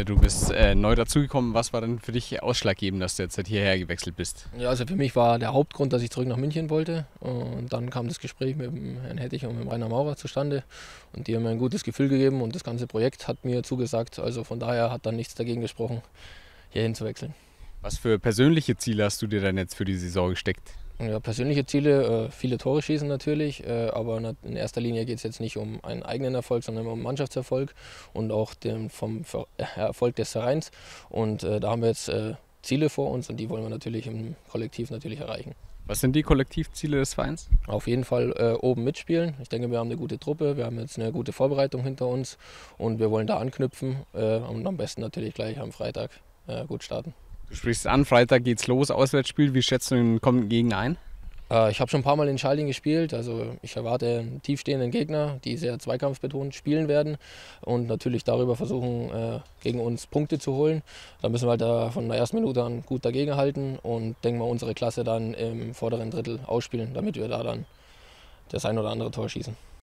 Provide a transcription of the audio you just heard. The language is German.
Kalle, du bist äh, neu dazugekommen. Was war denn für dich ausschlaggebend, dass du jetzt hierher gewechselt bist? Ja, also für mich war der Hauptgrund, dass ich zurück nach München wollte. Und dann kam das Gespräch mit dem Herrn Hettich und mit dem Rainer Maurer zustande. Und die haben mir ein gutes Gefühl gegeben und das ganze Projekt hat mir zugesagt. Also von daher hat dann nichts dagegen gesprochen, hierhin zu wechseln. Was für persönliche Ziele hast du dir dann jetzt für die Saison gesteckt? Ja, persönliche Ziele, äh, viele Tore schießen natürlich, äh, aber in erster Linie geht es jetzt nicht um einen eigenen Erfolg, sondern um Mannschaftserfolg und auch den vom äh, Erfolg des Vereins. Und da haben wir jetzt Ziele vor uns und die wollen wir natürlich im Kollektiv natürlich erreichen. Was sind die Kollektivziele des Vereins? Auf jeden Fall äh, oben mitspielen. Ich denke, wir haben eine gute Truppe, wir haben jetzt eine gute Vorbereitung hinter uns und wir wollen da anknüpfen äh, und am besten natürlich gleich am Freitag äh, gut starten. Du sprichst an, Freitag geht's los, Auswärtsspiel. Wie schätzt du den kommenden Gegner ein? Äh, ich habe schon ein paar Mal in Schalding gespielt. Also ich erwarte tiefstehenden Gegner, die sehr zweikampfbetont spielen werden und natürlich darüber versuchen, äh, gegen uns Punkte zu holen. Da müssen wir halt von der ersten Minute an gut dagegen halten und denken wir unsere Klasse dann im vorderen Drittel ausspielen, damit wir da dann das ein oder andere Tor schießen.